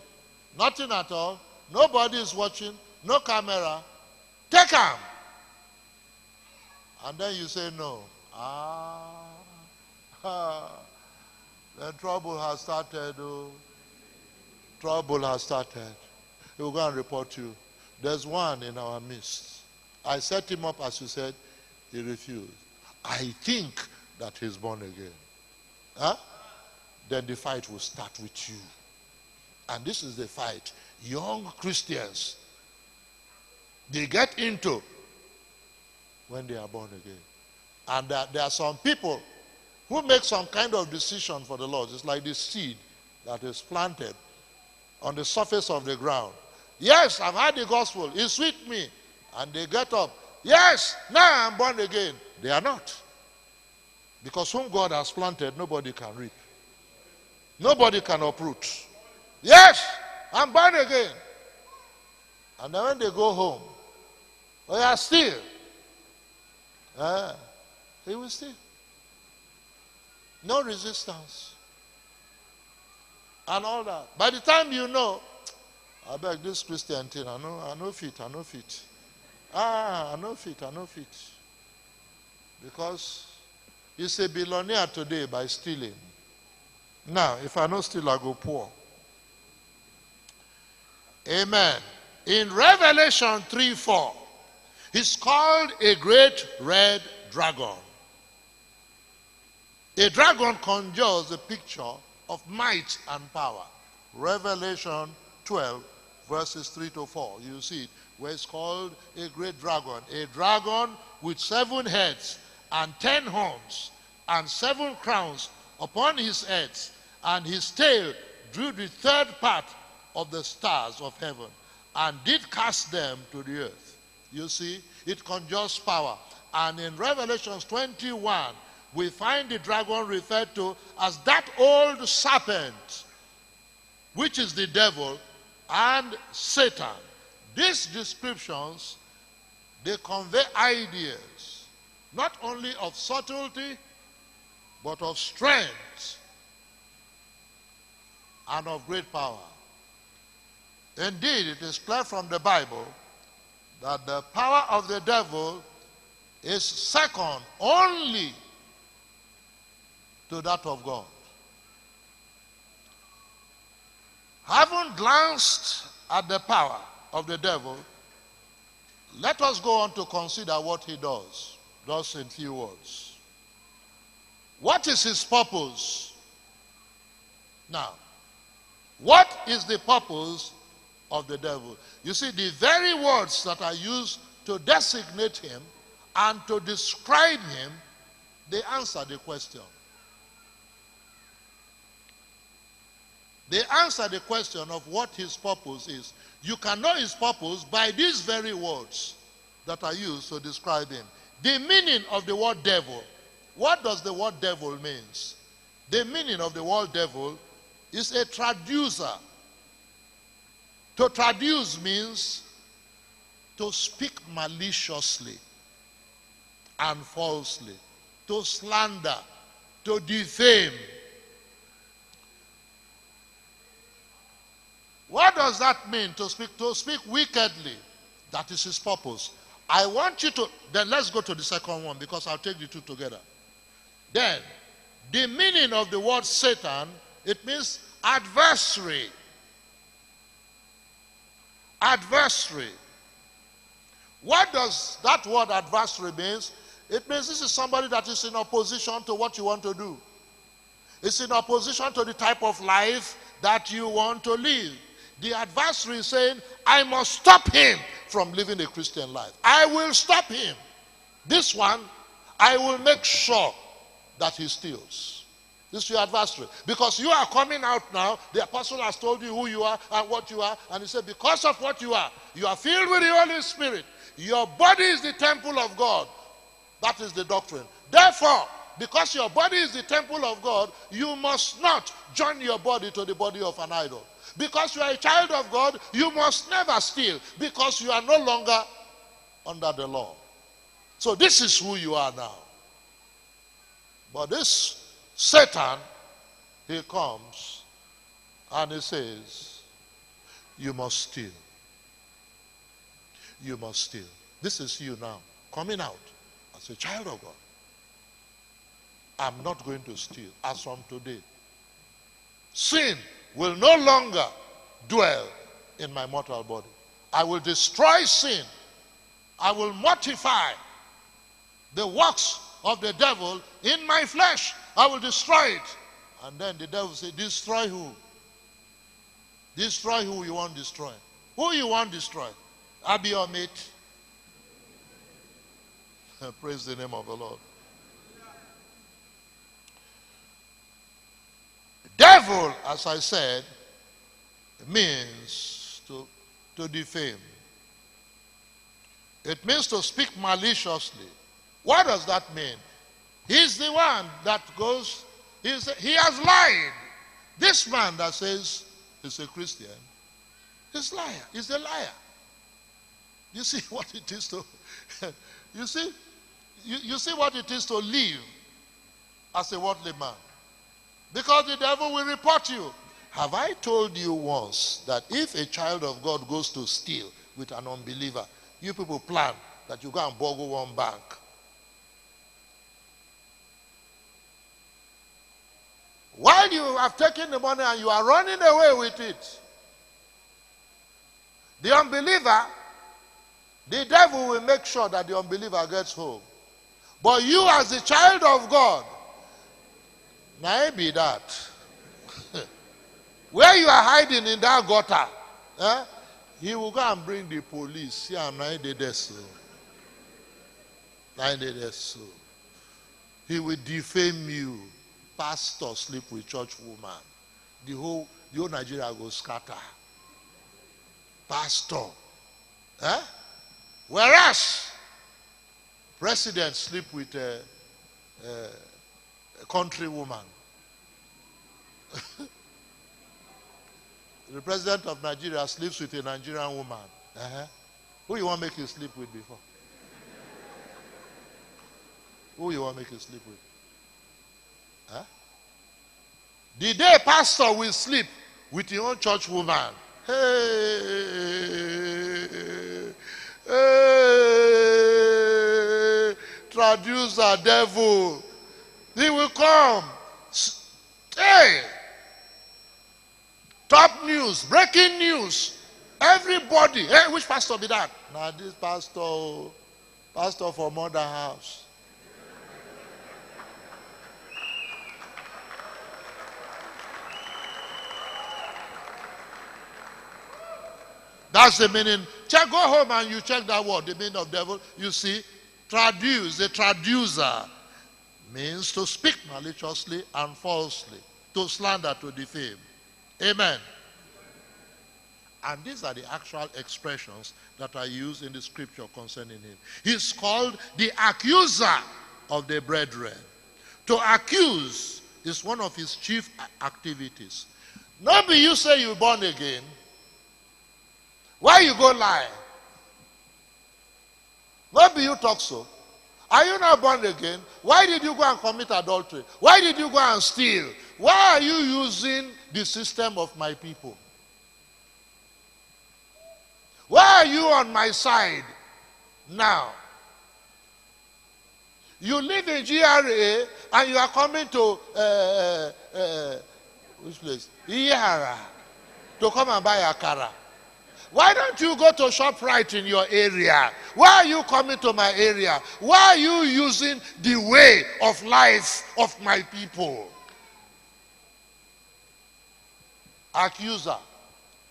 Nothing at all. Nobody is watching. No camera. Take him. And then you say no. Ah. [laughs] the trouble has started. Oh. Trouble has started. He will go and report you. There's one in our midst. I set him up, as you said. He refused. I think that he's born again. Huh? Then the fight will start with you. And this is the fight young Christians they get into when they are born again. And there, there are some people who make some kind of decision for the Lord. It's like the seed that is planted on the surface of the ground. Yes, I've heard the gospel. It's sweet me. And they get up. Yes, now I'm born again. They are not. Because whom God has planted, nobody can reap. Nobody can uproot. Yes, I'm born again. And then when they go home, they are still. Uh, he will still. No resistance. And all that. By the time you know, I beg this Christian thing, I know, I know fit, I know fit. Ah, I know fit, I know fit. Because he's a billionaire today by stealing. Now, if I know steal, I go poor. Amen. In Revelation 3 4, he's called a great red dragon. A dragon conjures a picture of might and power. Revelation 12, verses 3 to 4. You see it, where it's called a great dragon. A dragon with seven heads and ten horns and seven crowns upon his heads, and his tail drew the third part of the stars of heaven and did cast them to the earth. You see, it conjures power. And in Revelations 21, we find the dragon referred to as that old serpent, which is the devil and Satan. These descriptions, they convey ideas, not only of subtlety, but of strength and of great power. Indeed, it is clear from the Bible that the power of the devil is second only to that of God. Having glanced at the power of the devil, let us go on to consider what he does, thus in few words. What is his purpose? Now, what is the purpose of the devil. You see, the very words that are used to designate him and to describe him, they answer the question. They answer the question of what his purpose is. You can know his purpose by these very words that are used to describe him. The meaning of the word devil. What does the word devil means? The meaning of the word devil is a traducer to traduce means to speak maliciously and falsely, to slander, to defame. What does that mean to speak? To speak wickedly. That is his purpose. I want you to, then let's go to the second one because I'll take the two together. Then, the meaning of the word Satan, it means adversary adversary. What does that word adversary means? It means this is somebody that is in opposition to what you want to do. It's in opposition to the type of life that you want to live. The adversary is saying, I must stop him from living a Christian life. I will stop him. This one, I will make sure that he steals. This is your adversary. Because you are coming out now, the apostle has told you who you are and what you are. And he said, Because of what you are, you are filled with the Holy Spirit. Your body is the temple of God. That is the doctrine. Therefore, because your body is the temple of God, you must not join your body to the body of an idol. Because you are a child of God, you must never steal because you are no longer under the law. So this is who you are now. But this Satan, he comes and he says, You must steal. You must steal. This is you now, coming out as a child of God. I'm not going to steal as from today. Sin will no longer dwell in my mortal body. I will destroy sin. I will mortify the works of the devil in my flesh. I will destroy it. And then the devil say, destroy who? Destroy who you want destroy. Who you want destroy? I'll be your mate. Praise the name of the Lord. Devil, as I said, means to, to defame. It means to speak maliciously. What does that mean? He's the one that goes, he's, he has lied. This man that says he's a Christian is liar. He's a liar. You see [laughs] what it is to, [laughs] you see, you, you see what it is to live as a worldly man. Because the devil will report you. Have I told you once that if a child of God goes to steal with an unbeliever, you people plan that you go and borrow one bank? While you have taken the money and you are running away with it, the unbeliever, the devil will make sure that the unbeliever gets home. But you, as a child of God, now be that. [laughs] Where you are hiding in that gutter, eh, he will go and bring the police. See, I'm not so. so. He will defame you. Pastor sleep with church woman. The whole, the whole Nigeria go scatter. Pastor. Eh? Whereas, president sleep with a, a country woman. [laughs] the president of Nigeria sleeps with a Nigerian woman. Uh-huh. Who you want to make you sleep with before? Who you want to make you sleep with? Huh? The day pastor will sleep with your own church woman. Hey, hey, traducer devil. He will come. Hey! Top news, breaking news. Everybody. Hey, which pastor be that? Now this pastor, oh. pastor for mother house. That's the meaning. Check, go home and you check that word, the meaning of devil. You see, traduce, the traducer means to speak maliciously and falsely, to slander, to defame. Amen. And these are the actual expressions that are used in the scripture concerning him. He's called the accuser of the brethren. To accuse is one of his chief activities. Not be you say you're born again. Why you go lie? Not be you talk so. Are you not born again? Why did you go and commit adultery? Why did you go and steal? Why are you using the system of my people? Why are you on my side now? You live in GRA and you are coming to uh, uh, uh which place? Iyara to come and buy a car. Why don't you go to ShopRite in your area? Why are you coming to my area? Why are you using the way of life of my people? Accuser.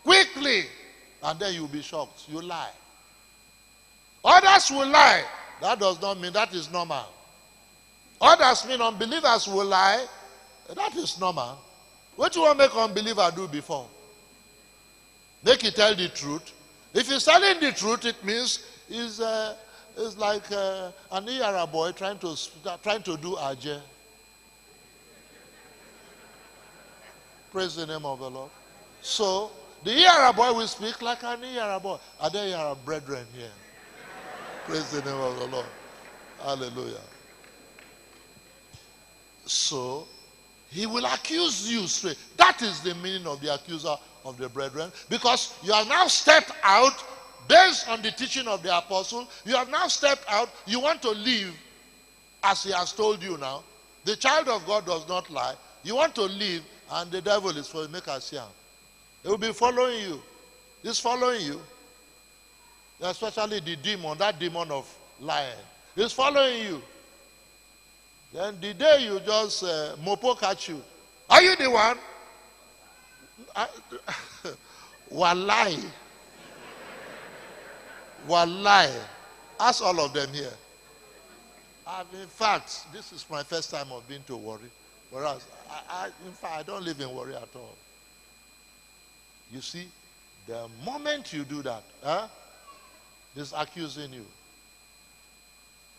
Quickly. And then you'll be shocked. You lie. Others will lie. That does not mean that is normal. Others mean unbelievers will lie. That is normal. What do you want to make unbeliever do before? Make he tell the truth. If he's telling the truth, it means he's, uh, he's like uh, an ERA boy trying to, trying to do Ajay. Praise the name of the Lord. So, the ERA boy will speak like an ERA boy. Are there ERA brethren here? Praise the name of the Lord. Hallelujah. So, he will accuse you straight. That is the meaning of the accuser of the brethren. Because you have now stepped out based on the teaching of the apostle. You have now stepped out. You want to live as he has told you now. The child of God does not lie. You want to live, and the devil is for make us young. He will be following you. He's following you. Especially the demon, that demon of lying. He's following you. Then the day you just uh, mopo catch you, are you the one? [laughs] Wallahi. Wallahi. Ask all of them here. I've, in fact, this is my first time of being to Warri. Whereas, I, I, in fact, I don't live in Warri at all. You see, the moment you do that, huh, he's accusing you.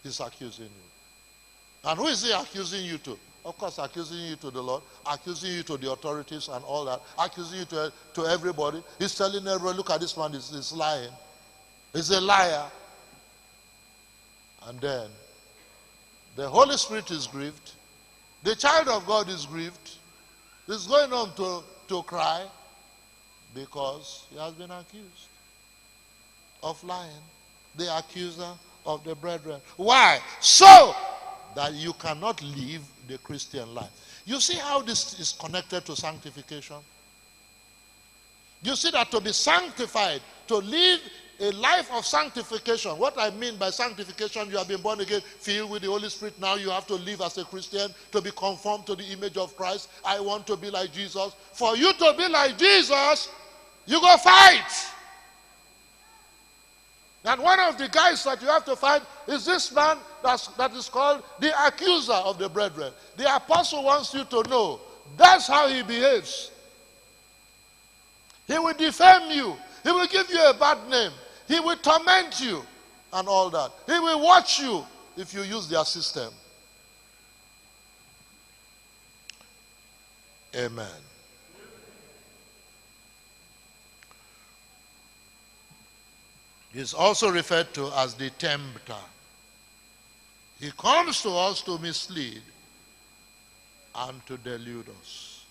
He's accusing you. And who is he accusing you to? Of course, accusing you to the Lord, accusing you to the authorities and all that, accusing you to, to everybody. He's telling everyone, look at this man, he's, he's lying. He's a liar. And then the Holy Spirit is grieved. The child of God is grieved. He's going on to, to cry because he has been accused of lying. The accuser of the brethren. Why? So that you cannot live the Christian life. You see how this is connected to sanctification? You see that to be sanctified, to live a life of sanctification. What I mean by sanctification, you have been born again, filled with the Holy Spirit. Now you have to live as a Christian to be conformed to the image of Christ. I want to be like Jesus. For you to be like Jesus, you go fight. And one of the guys that you have to fight is this man that's, that is called the accuser of the brethren. The apostle wants you to know that's how he behaves. He will defame you, he will give you a bad name, he will torment you, and all that. He will watch you if you use their system. Amen. Is also referred to as the tempter. He comes to us to mislead and to delude us.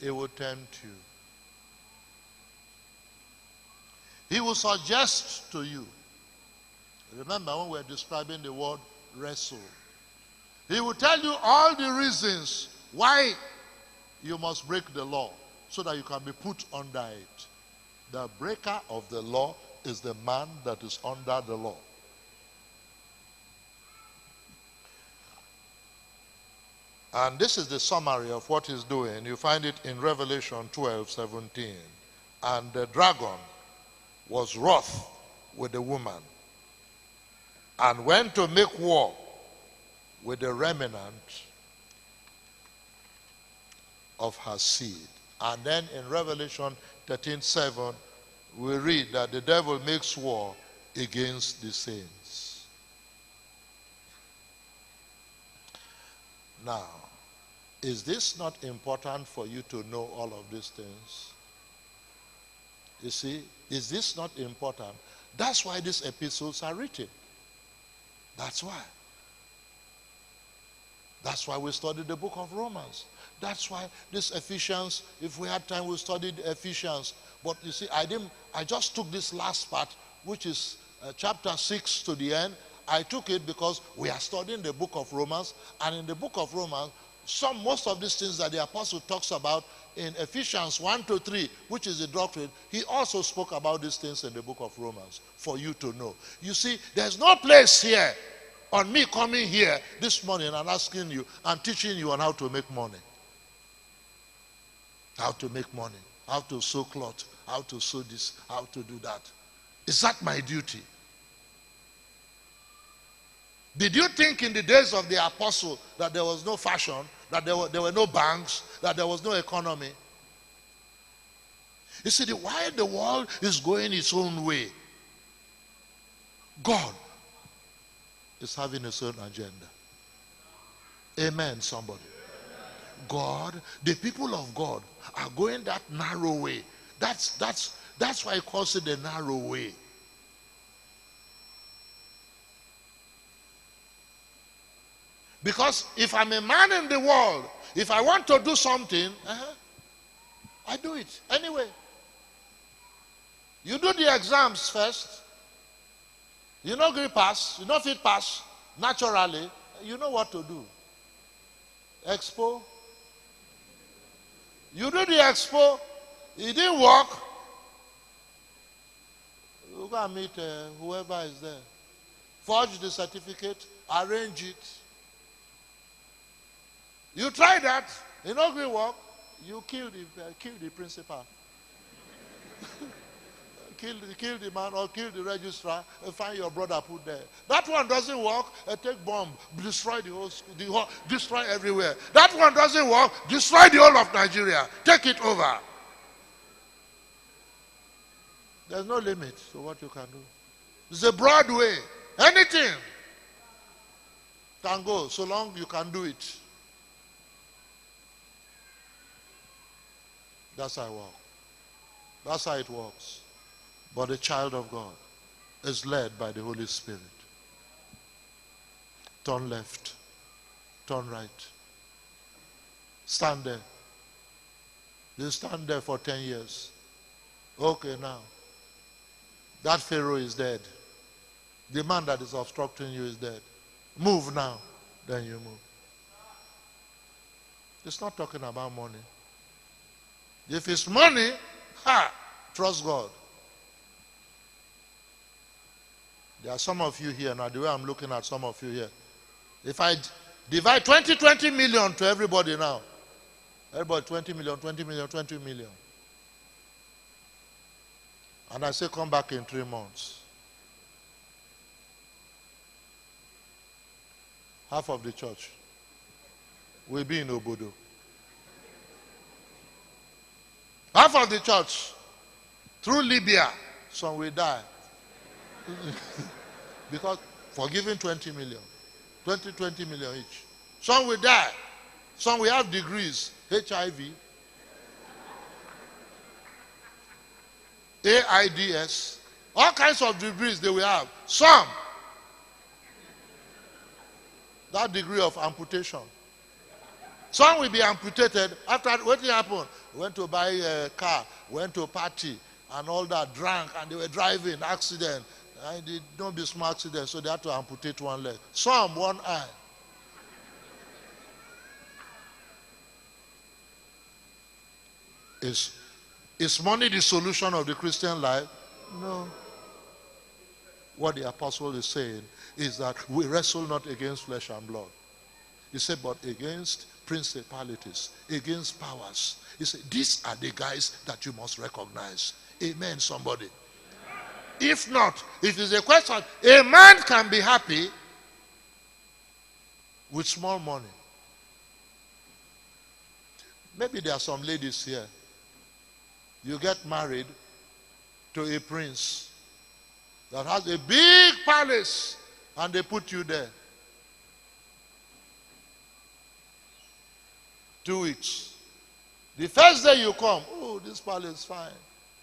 He will tempt you. He will suggest to you. Remember when we we're describing the word wrestle. He will tell you all the reasons why you must break the law so that you can be put under it. The breaker of the law is the man that is under the law. And this is the summary of what he's doing. You find it in Revelation 12 17. And the dragon was wroth with the woman and went to make war with the remnant of her seed. And then in Revelation 13 7, we read that the devil makes war against the saints. Now, is this not important for you to know all of these things? You see, is this not important? That's why these epistles are written. That's why. That's why we study the book of Romans. That's why this Ephesians, if we had time, we studied Ephesians. But you see, I didn't, I just took this last part, which is uh, chapter 6 to the end. I took it because we are studying the book of Romans, and in the book of Romans, some most of these things that the apostle talks about in Ephesians 1 to 3, which is the doctrine, he also spoke about these things in the book of Romans for you to know. You see, there's no place here on me coming here this morning and asking you and teaching you on how to make money. How to make money, how to sew cloth, how to sew this, how to do that. Is that my duty? Did you think in the days of the apostle that there was no fashion, that there were, there were no banks, that there was no economy? You see, why the world is going its own way, God is having a certain agenda. Amen, somebody. God, the people of God are going that narrow way. That's that's that's why he calls it the narrow way. Because if I'm a man in the world, if I want to do something, uh-huh, I do it anyway. You do the exams first. You know green pass, you know fit pass, naturally, you know what to do. Expo. You do the expo, it didn't work. You go and meet uh, whoever is there. Forge the certificate, arrange it. You try that, it not going work, you kill the, uh, kill the principal. [laughs] kill, kill the man or kill the registrar and find your brother put there. That one doesn't work, uh, take bomb, destroy the whole, the whole, destroy everywhere. That one doesn't work, destroy the whole of Nigeria. Take it over. There's no limit to what you can do. It's a broad way. Anything can go so long you can do it. That's how it works. That's how it works. But a child of God is led by the Holy Spirit. Turn left, turn right. Stand there. You stand there for 10 years. Okay, now. That Pharaoh is dead. The man that is obstructing you is dead. Move now. Then you move. It's not talking about money. If it's money, ha, trust God. There are some of you here now, the way I'm looking at some of you here. If I divide 20, 20 million to everybody now, everybody 20 million, 20 million, 20 million. And I say, come back in three months. Half of the church will be in Obodo. Half of the church through Libya, some will die. [laughs] because for giving 20 million, 20, 20 million each. Some will die. Some will have degrees, HIV, AIDS, all kinds of degrees they will have. Some, that degree of amputation. Some will be amputated after what happened? Went to buy a car, went to a party, and all that, drank, and they were driving, accident, and it don't be small accident, so they had to amputate one leg. Some one eye. Is, is money the solution of the Christian life? No. What the apostle is saying is that we wrestle not against flesh and blood. He said, but against principalities, against powers. He said, these are the guys that you must recognize. Amen, somebody. If not, it is a question. A man can be happy with small money. Maybe there are some ladies here. You get married to a prince that has a big palace and they put you there. Two weeks. The first day you come, oh, this palace is fine.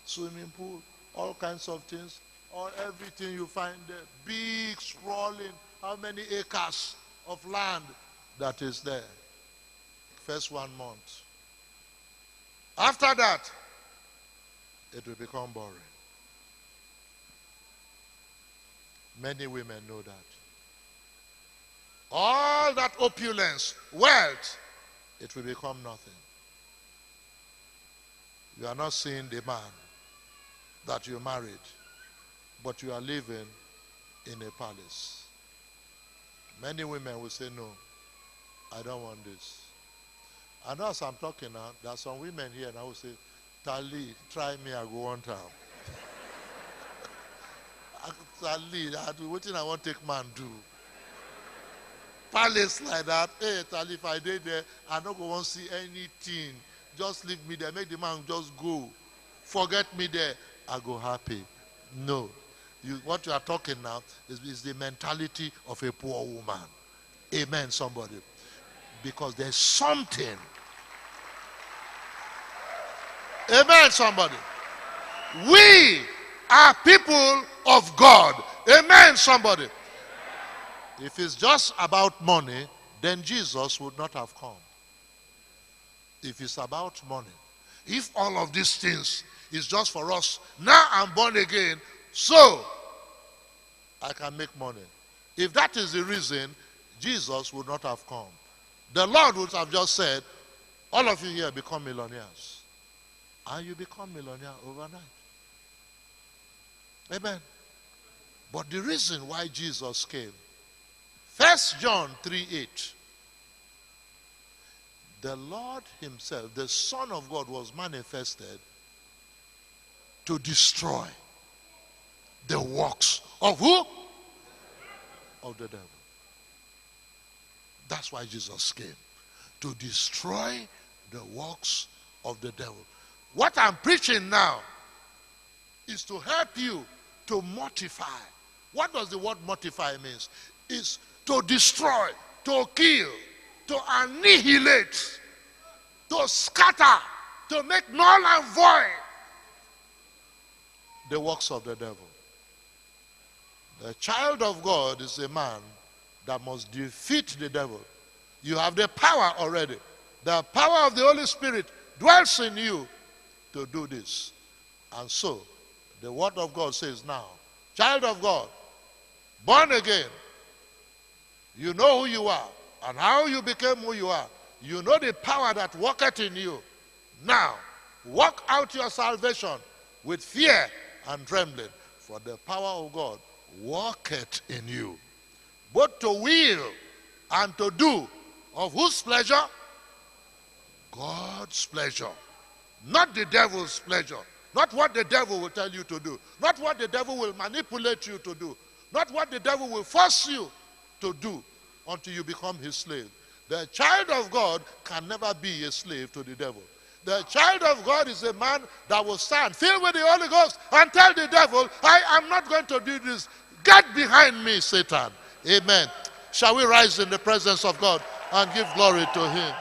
Swimming pool, all kinds of things, or everything you find there, big, sprawling, how many acres of land that is there. First one month. After that, it will become boring. Many women know that. All that opulence, wealth, it will become nothing. You are not seeing the man that you married, but you are living in a palace. Many women will say, No, I don't want this. I know as I'm talking now, there are some women here and I will say, Tali, try me, I go one time. Tali, what I want take man do? Palace like that. Hey, Tali, if I did there, I don't go want see anything. Just leave me there. Make the man just go. Forget me there. I go happy. No. You, what you are talking now is, is the mentality of a poor woman. Amen, somebody. Because there's something. Amen, somebody. We are people of God. Amen, somebody. If it's just about money, then Jesus would not have come. If it's about money, if all of these things is just for us, now I'm born again, so I can make money. If that is the reason, Jesus would not have come. The Lord would have just said, All of you here become millionaires. And you become millionaire overnight. Amen. But the reason why Jesus came, First John 3 8. The Lord Himself, the Son of God, was manifested to destroy the works of who? Of the devil. That's why Jesus came. To destroy the works of the devil. What I'm preaching now is to help you to mortify. What does the word mortify means? Is to destroy, to kill, to annihilate, to scatter, to make null and void the works of the devil. The child of God is a man that must defeat the devil. You have the power already. The power of the Holy Spirit dwells in you to do this. And so, the word of God says now, child of God, born again, you know who you are and how you became who you are. You know the power that worketh in you. Now, work out your salvation with fear and trembling, for the power of God worketh in you, both to will and to do of whose pleasure? God's pleasure, not the devil's pleasure. Not what the devil will tell you to do, not what the devil will manipulate you to do, not what the devil will force you to do until you become his slave. The child of God can never be a slave to the devil. The child of God is a man that will stand filled with the Holy Ghost and tell the devil, I am not going to do this. Get behind me, Satan. Amen. Shall we rise in the presence of God and give glory to him?